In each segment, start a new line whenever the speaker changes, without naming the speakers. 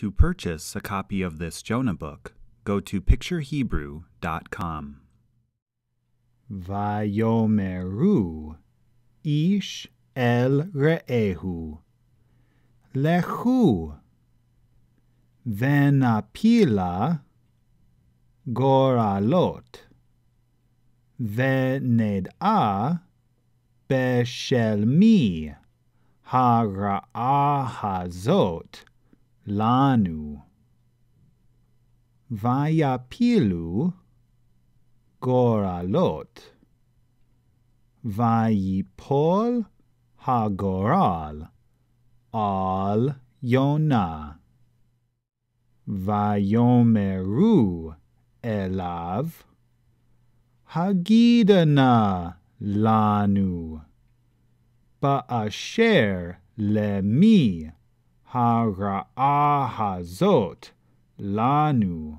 To purchase a copy of this Jonah book, go to picturehebrew.com. Vayomeru ish el re'ehu. Lechu. Venapila goralot. Vened'a beshelmi hara'a hazot. Lanu. Vayapilu Goralot. Vayipol Hagoral Al Yona. Vayomeru Elav Hagidana Lanu. Ba'asher Lemi הרעה הזאת לנו.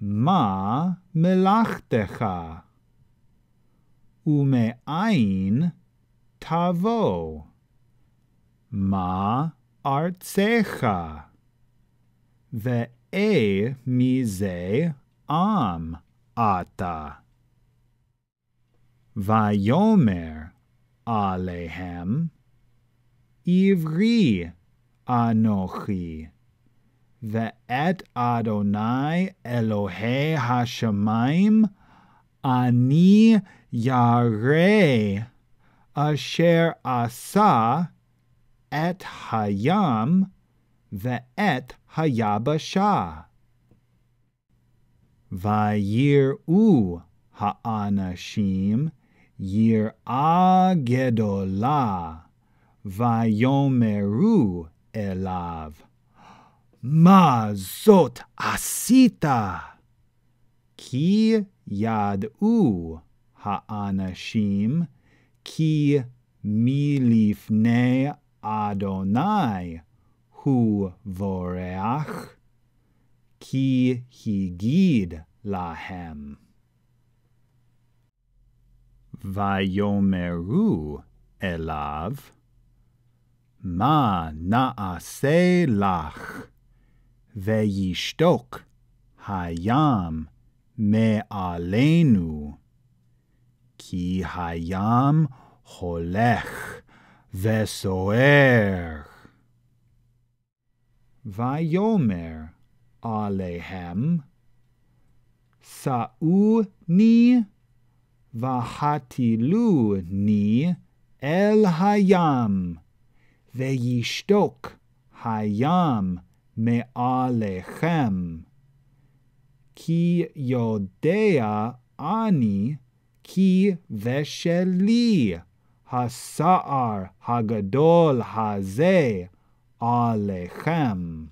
מה מלאכתך? ומאין תבוא? מה ארצך? ואי מזה עם אתה. ויאמר עליהם, עברי Anochi. Ve'et Adonai Elohe Hashemaim Ani Yare Asher Asa Et Hayam Ve'et Hayabasha. Vayir'u ha'anashim a gedolah vayomeru אליו, מה זאת עשית? כי ידעו האנשים כי מלפני אדוני הוא בורח, כי הגיד להם. ויאמרו אליו, Ma naase lach veyishtok. Hayam. Me'alenu. Ki hayam holech. Vesoer. Vayomer. Alehem. Sa'u ni vahatilu ni el hayam. וישתוק הים מעליכם. כי יודע אני כי ושלי הסער הגדול הזה עליכם.